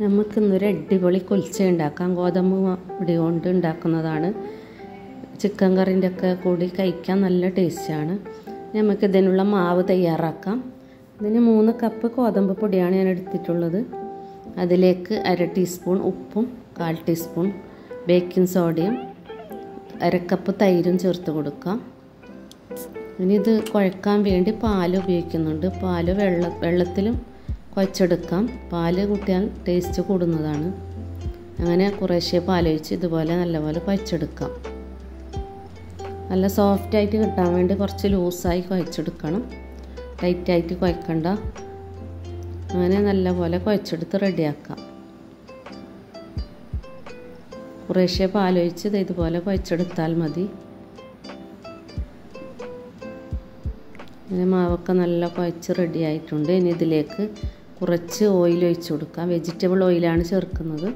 നമുക്ക് ഇന്നൊരു അടിപൊളി കുൽച്ച ഉണ്ടാക്കാം. ഗോതമ്പ് പൊടി കൊണ്ട് ഉണ്ടാക്കുന്നതാണ്. ചിക്കൻ കറിന്റെ ഒക്കെ കൂടി കഴിക്കാൻ നല്ല ടേസ്റ്റാണ് നമുക്ക് ഇതിനുള്ള മാവ് തയ്യാറാക്കാം. ഇതിന് മൂന്ന് കപ്പ് ഗോതമ്പ് പൊടിയാണ് ഞാൻ എടുത്തിട്ടുള്ളത്. അതിലേക്ക് അര ടീസ്പൂൺ ഉപ്പും കാൽ ടീസ്പൂൺ ബേക്കിംഗ് സോഡയും അരക്കപ്പ് തൈരും ചേർത്ത് കൊടുക്കാം. ഇനി ഇത് കുഴക്കാൻ വേണ്ടി പാൽ ഉപയോഗിക്കുന്നുണ്ട്. പാൽ വെള്ള വെള്ളത്തിലും കുഴച്ചെടുക്കാം പാൽ കൂട്ടിയാൽ ടേസ്റ്റ് കൂടുന്നതാണ്. അങ്ങനെ കുറേശ്ശെ പാലൊഴിച്ച് ഇതുപോലെ നല്ലപോലെ കുഴച്ചെടുക്കാം നല്ല സോഫ്റ്റായിട്ട് കിട്ടാൻ വേണ്ടി കുറച്ച് ലൂസായി കുഴച്ചെടുക്കണം. ടൈറ്റായിട്ട് കുഴക്കണ്ട. അങ്ങനെ നല്ലപോലെ കുഴച്ചെടുത്ത് റെഡിയാക്കാം കുറേശ്ശെ പാലൊഴിച്ച് ഇത് ഇതുപോലെ കുഴച്ചെടുത്താൽ മതി. അങ്ങനെ മാവൊക്കെ നല്ല കുഴച്ച് റെഡിയായിട്ടുണ്ട് ഇനി ഇതിലേക്ക് കുറച്ച് ഓയിൽ ഒഴിച്ച് കൊടുക്കാം. വെജിറ്റബിൾ ഓയിലാണ് ചേർക്കുന്നത്.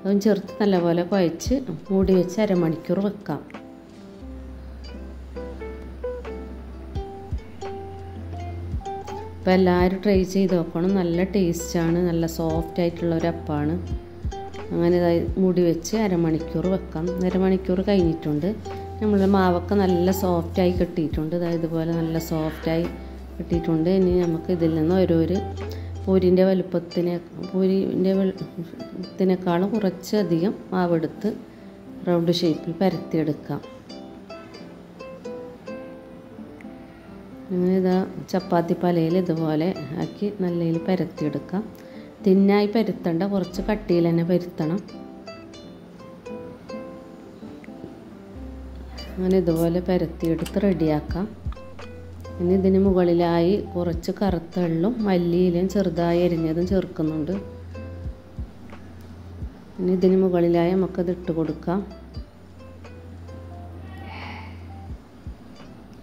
അതും ചേർത്ത് നല്ലപോലെ കുഴച്ച് മൂടി വെച്ച് അരമണിക്കൂർ വെക്കാം. അപ്പോൾ എല്ലാവരും ട്രൈ ചെയ്ത് നോക്കണം. നല്ല ടേസ്റ്റാണ് നല്ല സോഫ്റ്റ് ആയിട്ടുള്ള ഒരു അപ്പാണ്. അങ്ങനെ മൂടി വെച്ച് അരമണിക്കൂർ വെക്കാം. അരമണിക്കൂർ കഴിഞ്ഞിട്ടുണ്ട്. നമ്മൾ മാവൊക്കെ നല്ല സോഫ്റ്റായി കിട്ടിയിട്ടുണ്ട്. ഇതുപോലെ നല്ല സോഫ്റ്റായി കിട്ടിയിട്ടുണ്ട്. ഇനി നമുക്ക് ഇതിൽ നിന്ന് ഓരോരു പൂരിന്റെ വലുപ്പത്തിനെ പൂരിന്റെ വലുപ്പത്തിനേക്കാളും കുറച്ചധികം മാവെടുത്ത് റൗണ്ട് ഷേപ്പിൽ പരത്തിയെടുക്കാം. ഇതാ ചപ്പാത്തി പലയിൽ ഇതുപോലെ ആക്കി നല്ലതിൽ പരത്തിയെടുക്കാം. തിന്നായി പരുത്തണ്ട കുറച്ച് കട്ടിയിൽ തന്നെ പരുത്തണം. അങ്ങനെ ഇതുപോലെ പരത്തിയെടുത്ത് റെഡിയാക്കാം. ഇനി ഇതിന് മുകളിലായി കുറച്ച് കറുത്ത എള്ളും മല്ലിയിലും ചെറുതായി അരിഞ്ഞതും ചേർക്കുന്നുണ്ട്. ഇനി ഇതിന് മുകളിലായി നമുക്കത് ഇട്ട് കൊടുക്കാം.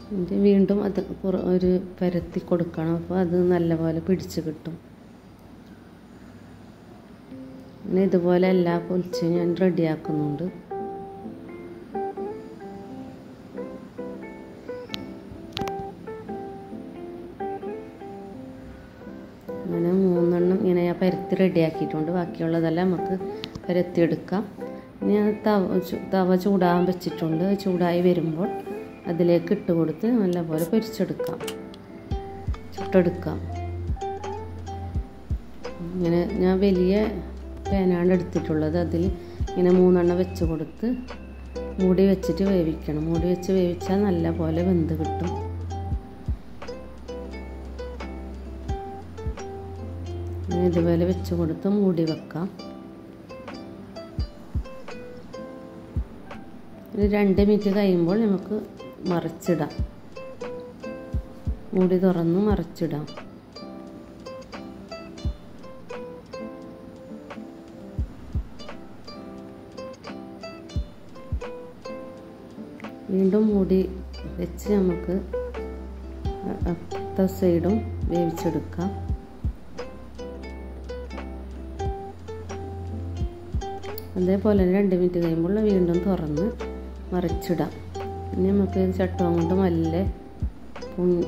എന്നിട്ട് വീണ്ടും അത് ഒരു പരത്തി കൊടുക്കണം. അപ്പോൾ അത് നല്ലപോലെ പിടിച്ച് കിട്ടും. ഇതുപോലെ എല്ലാ പൊലിച്ചും ഞാൻ റെഡിയാക്കുന്നുണ്ട്. പരത്തി റെഡിയാക്കിയിട്ടുണ്ട്. ബാക്കിയുള്ളതെല്ലാം നമുക്ക് പരത്തിയെടുക്കാം. ഇനി തവ തവ ചൂടാൻ വെച്ചിട്ടുണ്ട്. ചൂടായി വരുമ്പോൾ അതിലേക്ക് ഇട്ട് കൊടുത്ത് നല്ലപോലെ പൊരിച്ചെടുക്കാം. ചുട്ടെടുക്കാം. ഇങ്ങനെ ഞാൻ വലിയ പാനാണ് എടുത്തിട്ടുള്ളത്. അതിൽ ഇങ്ങനെ മൂന്നെണ്ണം വെച്ച് കൊടുത്ത് മൂടി വെച്ചിട്ട് വേവിക്കണം. മൂടി വെച്ച് വേവിച്ചാൽ നല്ല പോലെ വെന്ത് കിട്ടും. ഇതുപോലെ വെച്ച് കൊടുത്ത് മൂടി വെക്കാം. ഒരു രണ്ട് മിനിറ്റ് കഴിയുമ്പോൾ നമുക്ക് മറിച്ചിടാം. മൂടി തുറന്ന് മറിച്ചിടാം. വീണ്ടും മൂടി വെച്ച് നമുക്ക് അത്ത സൈഡും വേവിച്ചെടുക്കാം. അതേപോലെ തന്നെ രണ്ട് മിനിറ്റ് കഴിയുമ്പോൾ വീണ്ടും തുറന്ന് മറിച്ചിടാം. ഇനി നമുക്ക് ചട്ടവും കൊണ്ട് നല്ല പൊങ്ങി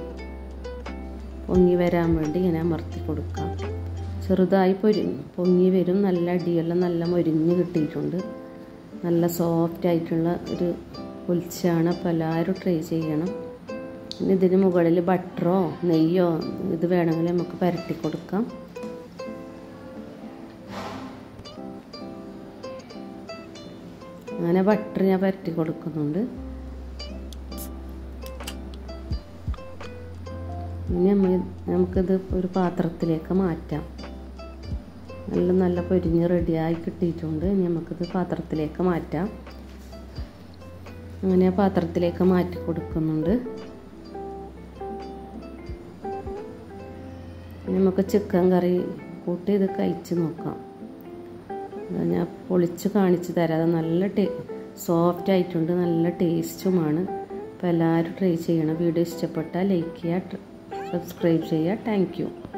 പൊങ്ങി വരാൻ വേണ്ടി ഇങ്ങനെ അമർത്തി കൊടുക്കാം. ചെറുതായി പൊരി പൊങ്ങി വരും. നല്ല അടിയെല്ലാം നല്ല മൊരിഞ്ഞ് കിട്ടിയിട്ടുണ്ട്. നല്ല സോഫ്റ്റ് ആയിട്ടുള്ള ഒരു പൊലിച്ചാണ് അപ്പോൾ എല്ലാവരും ട്രൈ ചെയ്യണം. പിന്നെ ഇതിന് മുകളിൽ ബട്ടറോ നെയ്യോ ഇത് വേണമെങ്കിൽ നമുക്ക് പരട്ടി കൊടുക്കാം. അങ്ങനെ ബട്ടർ ഞാൻ പരട്ടി കൊടുക്കുന്നുണ്ട്. ഇനി നമ്മൾ നമുക്കിത് ഒരു പാത്രത്തിലേക്ക് മാറ്റാം. നല്ല നല്ല പൊരിഞ്ഞ് റെഡിയായി കിട്ടിയിട്ടുണ്ട്. ഇനി നമുക്കിത് പാത്രത്തിലേക്ക് മാറ്റാം. അങ്ങനെ പാത്രത്തിലേക്ക് മാറ്റി കൊടുക്കുന്നുണ്ട്. നമുക്ക് ചിക്കൻ കറി കൂട്ടി ഇത് കഴിച്ച് നോക്കാം. ഞാൻ പൊളിച്ച് കാണിച്ച് തരാം. അത് നല്ല ടേ സോഫ്റ്റ് ആയിട്ടുണ്ട് നല്ല ടേസ്റ്റുമാണ് അപ്പോൾ എല്ലാവരും ട്രൈ ചെയ്യണം. വീഡിയോ ഇഷ്ടപ്പെട്ടാൽ ലൈക്ക് ചെയ്യുക സബ്സ്ക്രൈബ് ചെയ്യുക. താങ്ക്